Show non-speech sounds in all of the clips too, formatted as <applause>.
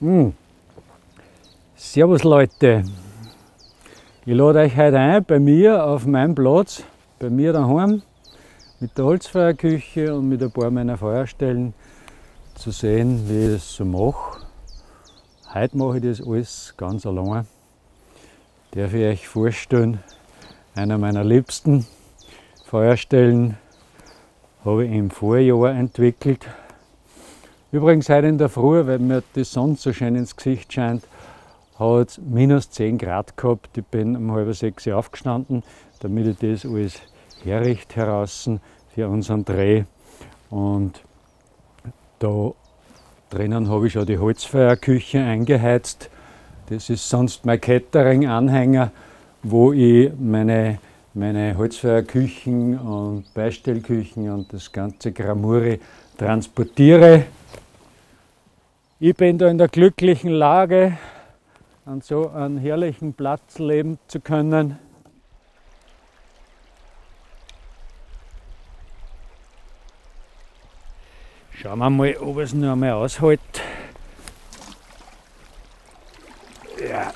Hm. Servus Leute, ich lade euch heute ein bei mir auf meinem Platz, bei mir daheim, mit der Holzfeuerküche und mit ein paar meiner Feuerstellen zu sehen, wie ich das so mache. Heute mache ich das alles ganz allein. Darf ich euch vorstellen, einer meiner liebsten Feuerstellen habe ich im Vorjahr entwickelt. Übrigens heute in der Früh, weil mir die Sonne so schön ins Gesicht scheint, hat es minus 10 Grad gehabt. Ich bin um halb sechs aufgestanden, damit ich das alles herrichte heraus für unseren Dreh. Und da drinnen habe ich schon die Holzfeuerküche eingeheizt. Das ist sonst mein Catering-Anhänger, wo ich meine, meine Holzfeuerküchen und Beistellküchen und das ganze Gramuri transportiere. Ich bin da in der glücklichen Lage, an so einem herrlichen Platz leben zu können. Schauen wir mal, ob es noch einmal aushält. Ja.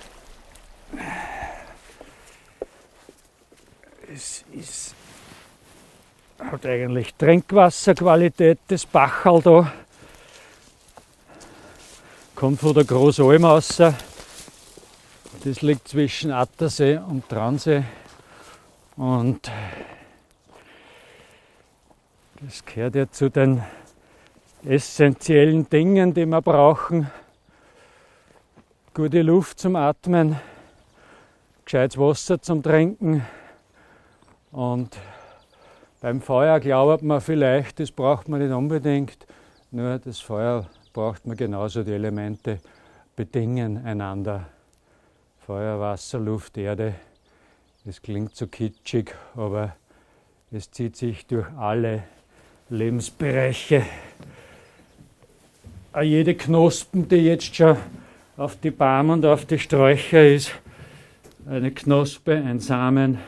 Es ist, hat eigentlich Trinkwasserqualität, das Bachal da kommt von der Großalm raus. Das liegt zwischen Attersee und Transee. Und das gehört ja zu den essentiellen Dingen, die wir brauchen. Gute Luft zum Atmen, gescheites Wasser zum Trinken. Und beim Feuer glaubt man vielleicht, das braucht man nicht unbedingt, nur das Feuer braucht man genauso die Elemente, bedingen einander. Feuer, Wasser, Luft, Erde. Es klingt so kitschig, aber es zieht sich durch alle Lebensbereiche. Auch jede Knospen, die jetzt schon auf die Baum und auf die Sträucher ist, eine Knospe, ein Samen,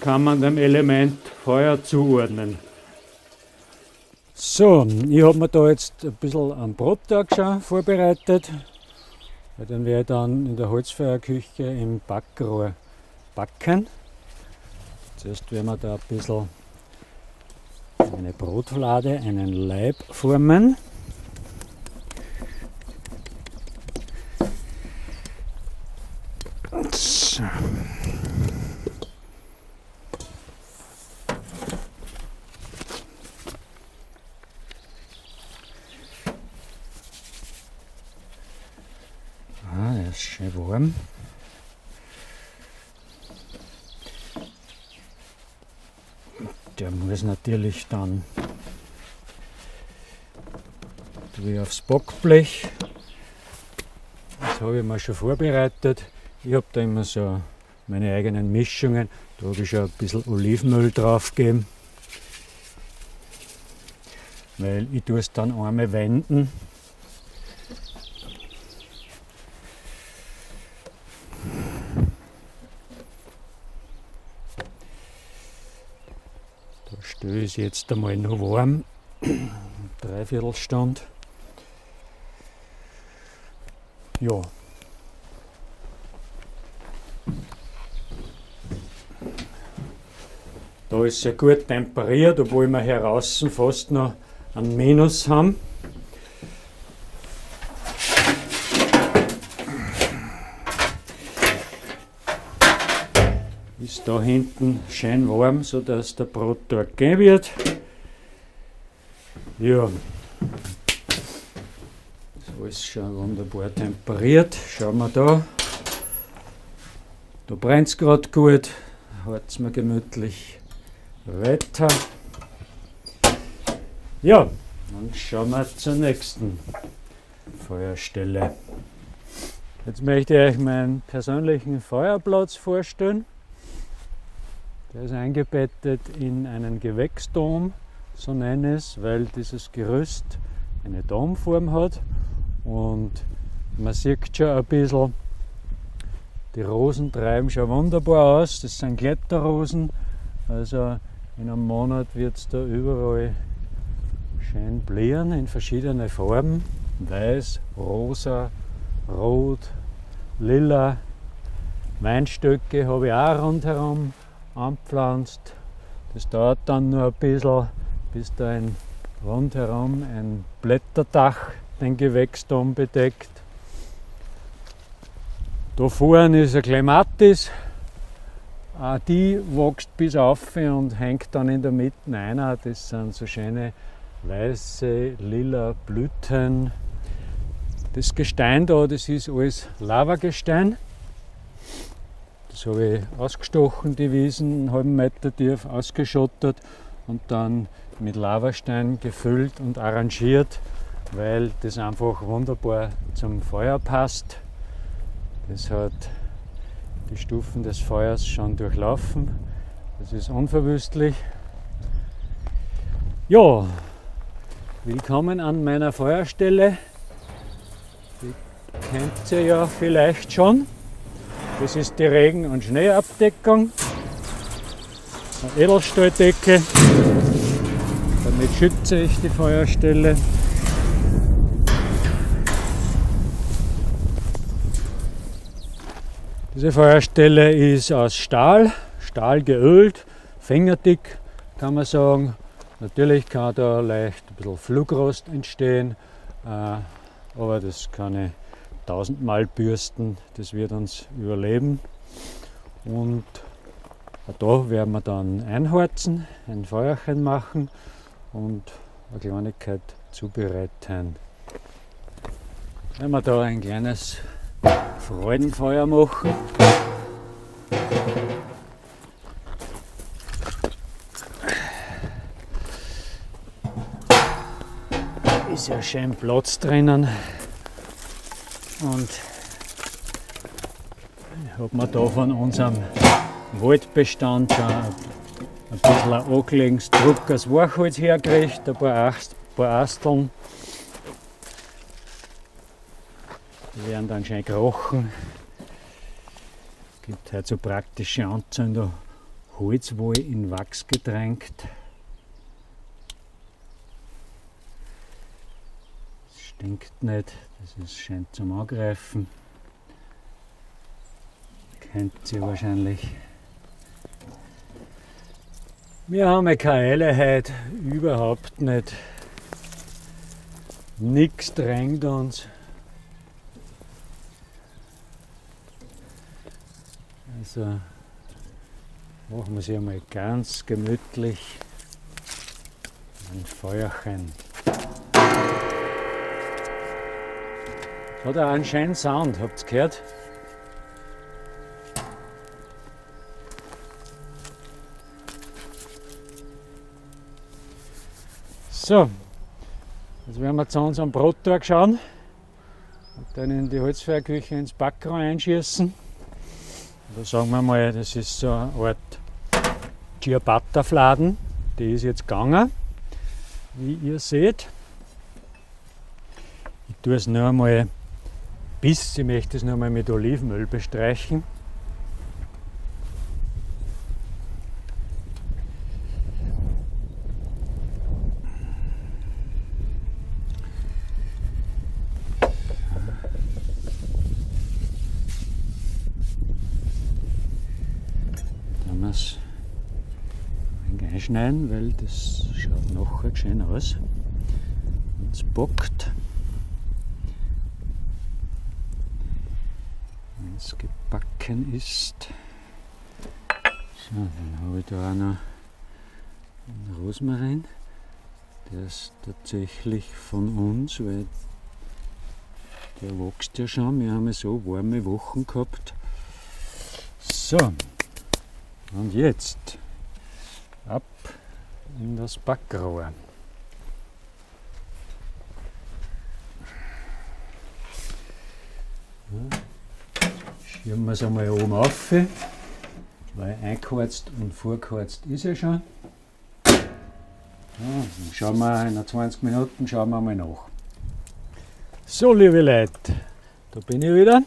kann man dem Element Feuer zuordnen. So, ich habe mir da jetzt ein bisschen einen Brottag schon vorbereitet. Den werde ich dann in der Holzfeuerküche im Backrohr backen. Zuerst werden wir da ein bisschen eine Brotflade, einen Leib formen. So. Warm. Der muss natürlich dann wie aufs Bockblech. Das habe ich mir schon vorbereitet. Ich habe da immer so meine eigenen Mischungen. Da habe ich schon ein bisschen Olivenöl drauf gegeben. Weil ich tue es dann einmal wenden ich jetzt einmal noch warm. <clears throat> Dreiviertel Stunde. Ja. Da ist sehr gut temperiert, obwohl wir hier draußen fast noch ein Minus haben. Da hinten schön warm, sodass der Brot dort gehen wird. Ja, das ist schon wunderbar temperiert. Schauen wir da. Da brennt es gerade gut. Hat es mir gemütlich weiter. Ja, dann schauen wir zur nächsten Feuerstelle. Jetzt möchte ich euch meinen persönlichen Feuerplatz vorstellen. Der ist eingebettet in einen Gewächsdom, so nenne es, weil dieses Gerüst eine Domform hat und man sieht schon ein bisschen, die Rosen treiben schon wunderbar aus. Das sind Kletterrosen, also in einem Monat wird es da überall schön blieren in verschiedene Farben. Weiß, rosa, rot, lila. Weinstöcke habe ich auch rundherum anpflanzt. Das dauert dann nur ein bisschen, bis da ein rundherum ein Blätterdach den Gewächsturm bedeckt. Da vorne ist ein Clematis. Auch die wächst bis auf und hängt dann in der Mitte einer. Das sind so schöne weiße, lila Blüten. Das Gestein da, das ist alles Lavagestein. Das habe ich ausgestochen, die Wiesen, einen halben Meter tief ausgeschottet und dann mit Lavastein gefüllt und arrangiert, weil das einfach wunderbar zum Feuer passt. Das hat die Stufen des Feuers schon durchlaufen. Das ist unverwüstlich. Ja, willkommen an meiner Feuerstelle. Die kennt ihr ja vielleicht schon. Das ist die Regen- und Schneeabdeckung. Eine Edelstahldecke. Damit schütze ich die Feuerstelle. Diese Feuerstelle ist aus Stahl, Stahl geölt, fingerdick kann man sagen. Natürlich kann da leicht ein bisschen Flugrost entstehen, äh, aber das kann ich tausendmal bürsten, das wird uns überleben. Und da werden wir dann einheizen, ein Feuerchen machen und eine Kleinigkeit zubereiten. Wenn wir da ein kleines Freudenfeuer machen. Ist ja schön Platz drinnen. Und habe mir da von unserem Waldbestand schon ein bisschen ein angelegtes Druckers Wachholz hergekriegt, ein paar, Ast, paar Asteln. Die werden dann schön gerochen. Es gibt halt so praktische Anzünder, Holzwolle in Wachs getränkt. Stinkt nicht, das ist schön zum Angreifen. Kennt ihr wahrscheinlich. Wir haben keine Eile heute, überhaupt nicht. Nichts drängt uns. Also machen wir sie einmal ganz gemütlich ein Feuerchen. Hat auch einen schönen Sound, habt ihr gehört? So, jetzt werden wir zu unserem Brottag schauen und dann in die Holzfeuerküche ins Backrohr einschießen. Da sagen wir mal, das ist so eine Art Ciabatta-Fladen. Die ist jetzt gegangen, wie ihr seht. Ich tue es noch einmal bis, ich möchte es noch einmal mit Olivenöl bestreichen. einschneiden, weil das schaut nachher schön aus. Und es bockt. Wenn es gebacken ist. So, dann habe ich da auch noch einen Rosmarin. Der ist tatsächlich von uns, weil der wächst ja schon. Wir haben ja so warme Wochen gehabt. So, und jetzt ab in das Backrohr. Schirmen wir es einmal oben auf, weil eingeheizt und vorgeheizt ist ja schon. Ja, schauen wir in 20 Minuten schauen wir mal nach. So, liebe Leute, da bin ich wieder.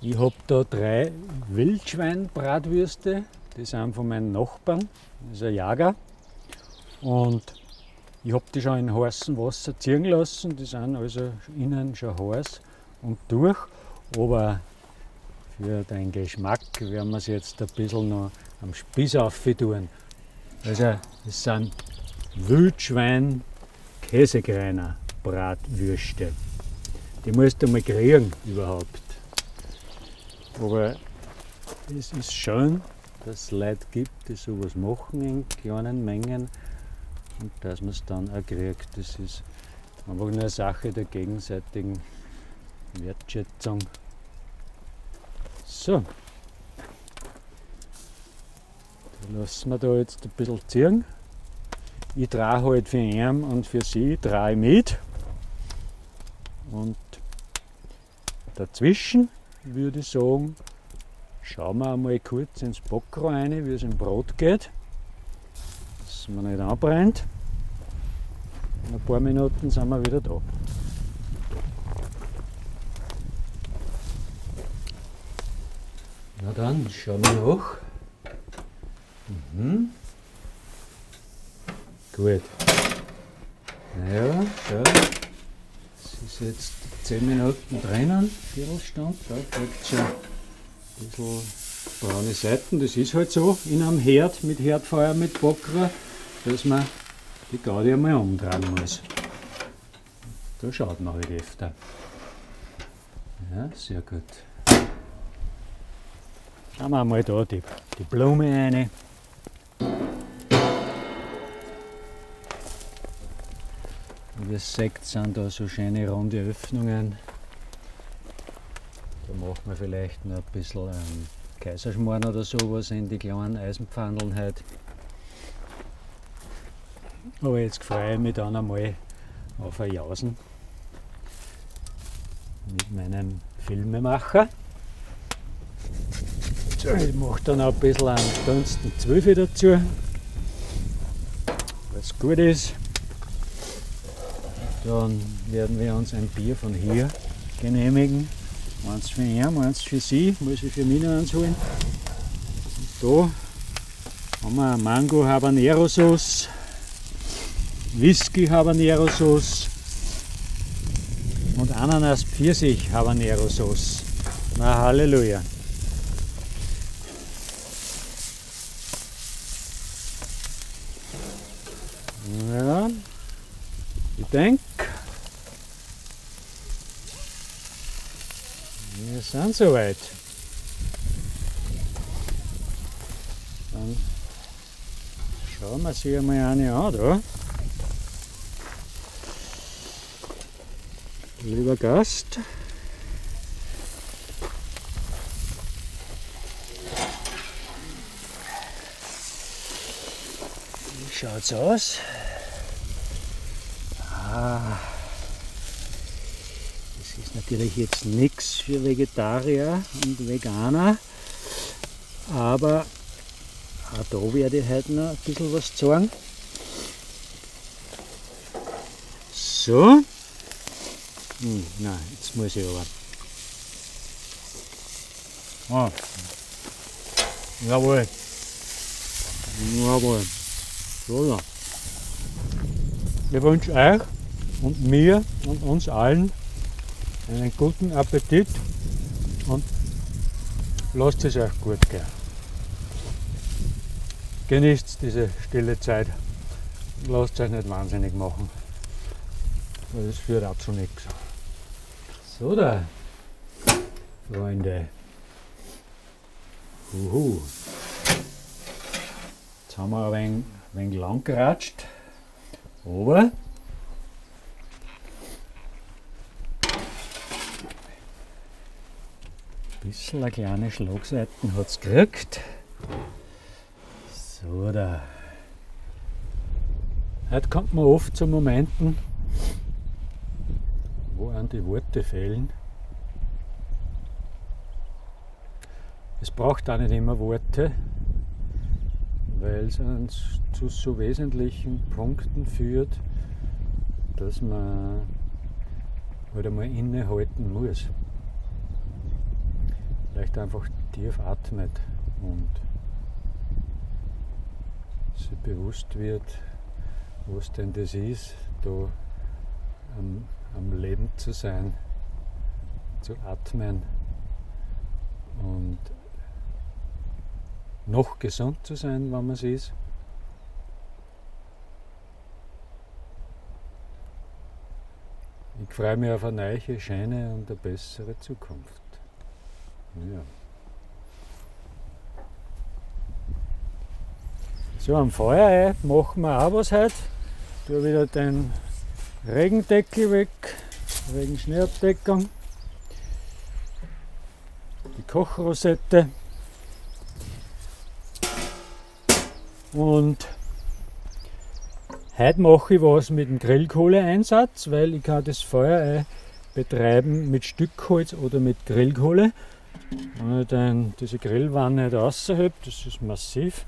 Ich habe da drei Wildschweinbratwürste die sind von meinen Nachbarn, das ist ein Jager. Und Ich habe die schon in heißem Wasser ziehen lassen, die sind also innen schon heiß und durch, aber für den Geschmack werden wir es jetzt ein bisschen noch am Spieß tun. Also es sind Wildschwein Käsekreiner Bratwürste. Die musst du mal kriegen überhaupt. Aber es ist schön, dass es Leute gibt, die sowas machen in kleinen Mengen und dass man es dann auch kriegt. Das ist einfach nur eine Sache der gegenseitigen Wertschätzung. So, da lassen wir da jetzt ein bisschen ziehen. Ich drehe halt für ihn und für sie drei mit. Und dazwischen würde ich sagen, schauen wir einmal kurz ins Bockrohr rein, wie es im Brot geht dass man nicht anbrennt. In ein paar Minuten sind wir wieder da. Na dann, schauen wir nach. Mhm. Gut. Naja, schau. Es ist jetzt 10 Minuten drinnen, Viertelstunde. Da kriegt schon ein bisschen braune Seiten. Das ist halt so in einem Herd mit Herdfeuer, mit Bockrer dass man die Gaudi einmal umdrehen muss. Da schaut man halt öfter. Ja, sehr gut. Schauen wir mal da die, die Blume rein. Wie ihr seht, sind da so schöne runde Öffnungen. Da machen wir vielleicht noch ein bisschen ähm, Kaiserschmarrn oder sowas in die kleinen Eisenpfandeln heute. Aber jetzt freue ich mich dann einmal auf ein Jausen mit meinem Filmemacher. So, ich mache dann auch ein bisschen einen dunsten Zwölfe dazu, was gut ist. Dann werden wir uns ein Bier von hier genehmigen. Eins für ihn, eins für sie, muss ich für mich noch eins holen. Und da haben wir Mango Habanero Sauce. Whisky Habanero Sauce und Ananas Pfirsich Habanero Sauce. Na Halleluja. Ja, ich denke, wir sind soweit. Dann schauen wir sie einmal eine an, da. lieber Gast. Schaut's aus? Ah, das ist natürlich jetzt nichts für Vegetarier und Veganer, aber auch da werde ich heute noch ein bisschen was sagen. So. Hm, nein, jetzt muss ich aber. Ah. Jawohl. Jawohl. So, ja. Ich wünsche euch und mir und uns allen einen guten Appetit und lasst es euch gut gehen. Genießt diese stille Zeit. Lasst euch nicht wahnsinnig machen. Weil das führt auch zu nichts. So da, Freunde. Uhu. Jetzt haben wir ein wenig, wenig lang geratscht, aber bisschen eine kleine Schlagseiten hat es gekriegt. So da. Heute kommt man oft zu Momenten, wo an die Worte fehlen. Es braucht auch nicht immer Worte, weil es uns zu so wesentlichen Punkten führt, dass man halt einmal innehalten muss. Vielleicht einfach tief atmet und sich bewusst wird, was denn das ist, da am, am Leben zu sein, zu atmen und noch gesund zu sein, wenn man es ist. Ich freue mich auf eine neue, schöne und eine bessere Zukunft. Ja. So, am Feuer machen wir auch was heute. Da wieder den Regendeckel weg, wegen Schneeabdeckung. Die Kochrosette. Und heute mache ich was mit dem Grillkohleeinsatz, weil ich kann das Feuer betreiben mit Stückholz oder mit Grillkohle. Dann diese Grillwanne nicht außerhalb, das ist massiv,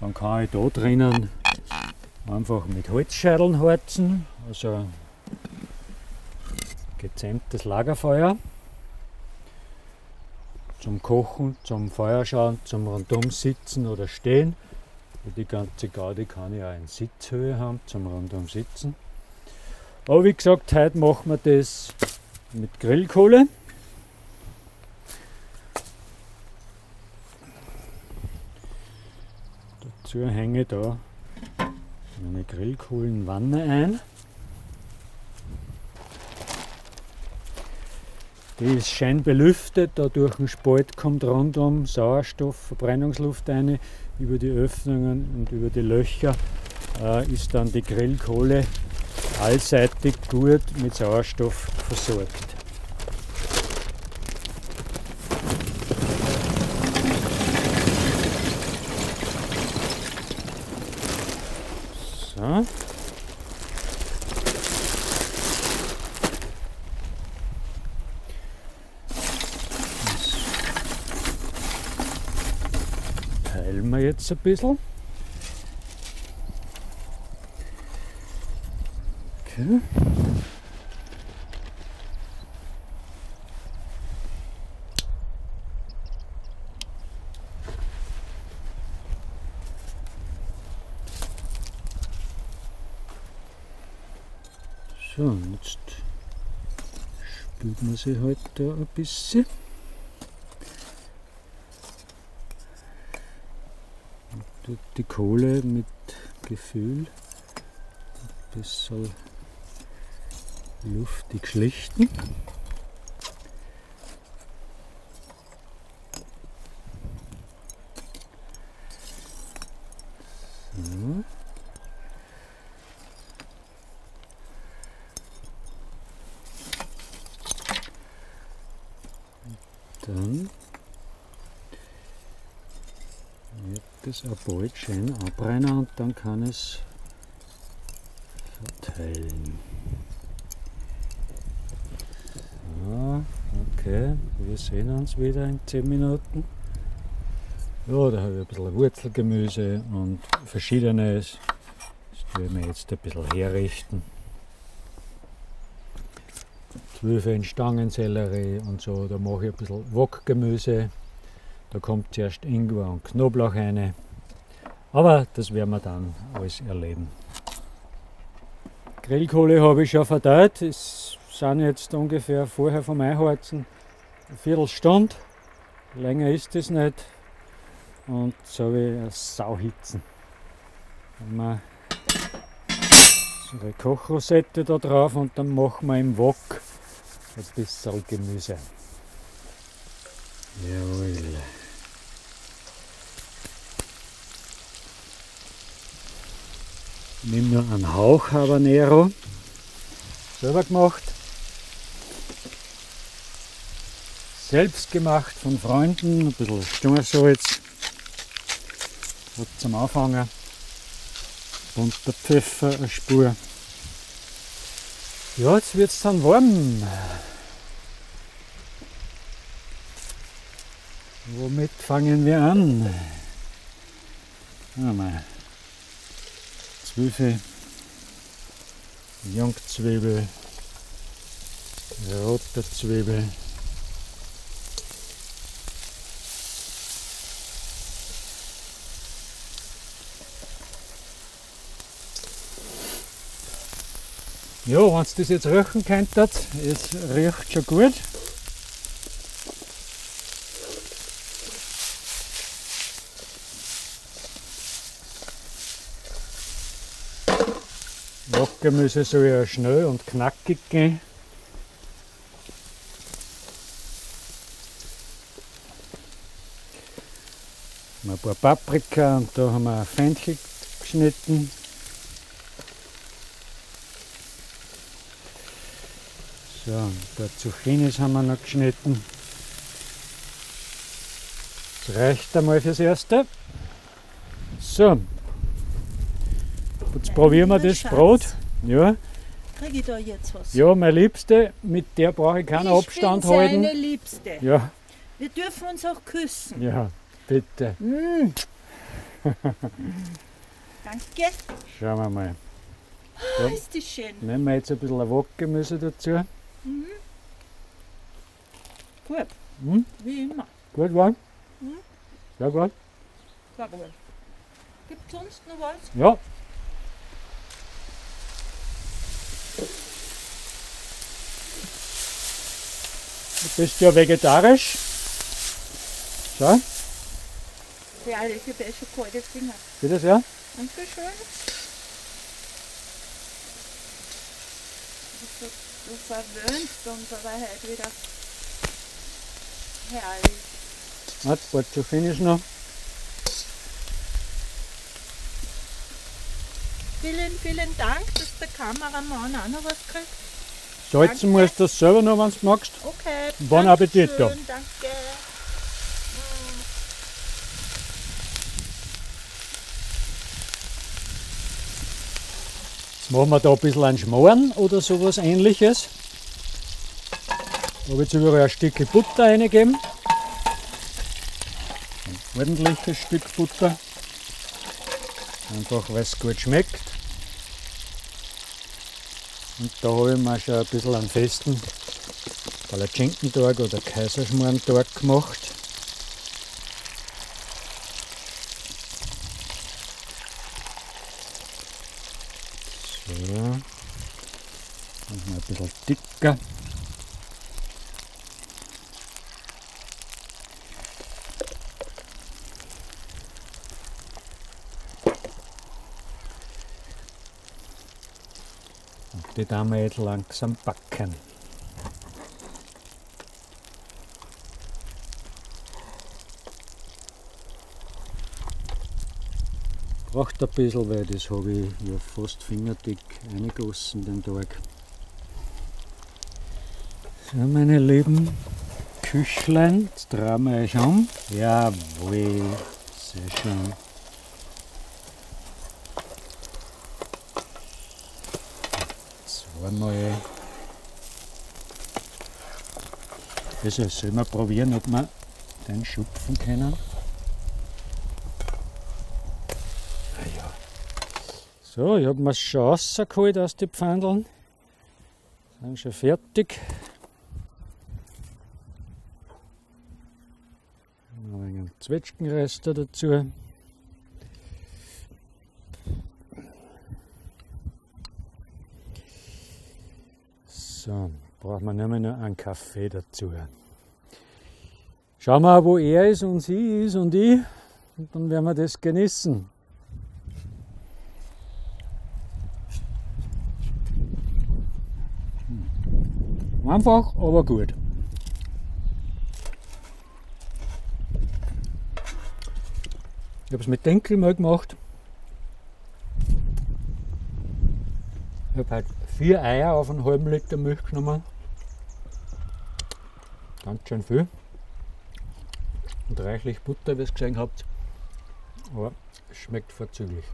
dann kann ich da drinnen einfach mit Holzscheideln heizen, also gezähmtes Lagerfeuer zum Kochen, zum Feuerschauen, zum rundum sitzen oder stehen. Die ganze Gaudi kann ich auch in Sitzhöhe haben, zum rundum sitzen. Aber wie gesagt, heute machen wir das mit Grillkohle. Dazu hänge ich da eine Grillkohlenwanne ein. Die ist schön belüftet, da durch den Spalt kommt rundum Sauerstoff, Verbrennungsluft rein. Über die Öffnungen und über die Löcher äh, ist dann die Grillkohle allseitig gut mit Sauerstoff versorgt. So. teilen wir jetzt ein bisschen. Okay. So, jetzt spült man sie halt ein bisschen. Und die Kohle mit Gefühl ein bisschen luftig schlichten. So. Dann wird das bald schön abbrennen und dann kann es verteilen. So, okay, wir sehen uns wieder in 10 Minuten. Ja, da habe ich ein bisschen Wurzelgemüse und verschiedenes. Das will ich jetzt ein bisschen herrichten. Zwölfe in Stangensellerie und so. Da mache ich ein bisschen Wokgemüse. Da kommt zuerst Ingwer und Knoblauch rein. Aber das werden wir dann alles erleben. Grillkohle habe ich schon verteilt. Es sind jetzt ungefähr vorher vom Einheizen eine Viertelstunde. Länger ist es nicht. Und so habe ich eine Sauhitzen. Dann wir so eine Kochrosette da drauf und dann machen wir im Wok ein bisschen Gemüse. Jawohl. Nimm nur einen Hauch Habanero. Selber gemacht. Selbst gemacht von Freunden. Ein bisschen Stungersalz. Gut zum Anfangen. Bunter Pfeffer, eine Spur. Ja, jetzt wird es dann warm. Womit fangen wir an? Mal. Zwölfe, Jungzwiebel, rote Zwiebel. Ja, wenn ihr das jetzt riechen könntet, es riecht schon gut. Wokgemüse soll ja schnell und knackig gehen. Ein paar Paprika und da haben wir Fenchel geschnitten. So, ein paar Zucchinis haben wir noch geschnitten. Das reicht einmal fürs Erste. So, jetzt probieren wir das Schatz. Brot. Ja, Kriege ich da jetzt was? ja, meine Liebste, mit der brauche ich keinen ich Abstand bin halten. seine Liebste. Ja, Wir dürfen uns auch küssen. ja, bitte. Mm. <laughs> Danke. Schauen wir mal. Ah, ist die schön. Nehmen wir jetzt ein bisschen Wokgemüse dazu. Gut. Hm? Wie immer. Gut, war? Mhm. Ja, gut. Jawohl. Gibt es sonst noch was? Ja. Du bist ja vegetarisch. So, Herrlich, ich habe schon kalte Finger. geht das ja? Dankeschön. Du, du verwöhnst uns aber heute wieder. Herrlich. Warte, ein paar Zucchinis noch. Vielen, vielen Dank, dass der Kameramann auch noch was kriegt. Salzen musst du das selber noch, wenn du magst. Okay. Bon Appetit, ja. Danke. Machen wir da ein bisschen einen Schmoren oder sowas ähnliches. Da habe ich jetzt überall ein Stück Butter reingegeben. Ein ordentliches Stück Butter. Einfach weil es gut schmeckt. Und da habe ich mir schon ein bisschen einen festen Palatschinkentorg oder Kaiserschmarrntorg gemacht. So. Machen wir ein dicker. Und die tun jetzt langsam backen. Braucht ein bisschen, weil das habe ich ja fast fingerdick eingegossen den Tag. So, meine lieben Küchlein, jetzt drehen wir euch um. Jawohl, sehr schön. Zweimal. Also, sollen wir probieren, ob wir den schupfen können? Ah. So, ich habe mir schon rausgeholt aus den Pfandeln. Sind schon fertig. Noch ein wenig Zwetschgenreste dazu. So, brauchen wir nämlich noch einen Kaffee dazu. Schauen wir, wo er ist und sie ist und ich. Und dann werden wir das genießen. Einfach, aber gut. Ich habe es mit Denkel mal gemacht. Ich habe halt vier Eier auf einen halben Liter Milch genommen. Ganz schön viel. Und reichlich Butter, wie ihr es gesehen habt. Aber es schmeckt vorzüglich.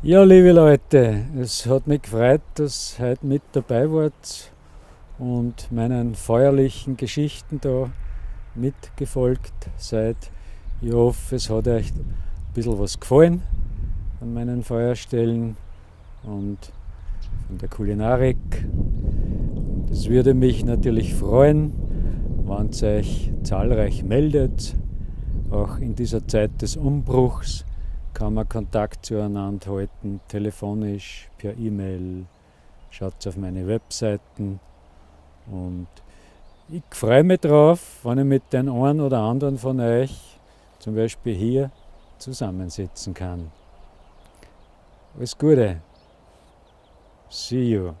Ja, liebe Leute, es hat mich gefreut, dass ihr heute mit dabei wart und meinen feuerlichen Geschichten da mitgefolgt seid. Ich hoffe, es hat euch ein bisschen was gefallen an meinen Feuerstellen und von der Kulinarik. Und es würde mich natürlich freuen, wenn ihr euch zahlreich meldet. Auch in dieser Zeit des Umbruchs kann man Kontakt zueinander halten, telefonisch, per E-Mail, schaut auf meine Webseiten und ich freue mich drauf, wenn ich mit den einen oder anderen von euch zum Beispiel hier zusammensitzen kann. Alles Gute. See you.